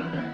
Okay.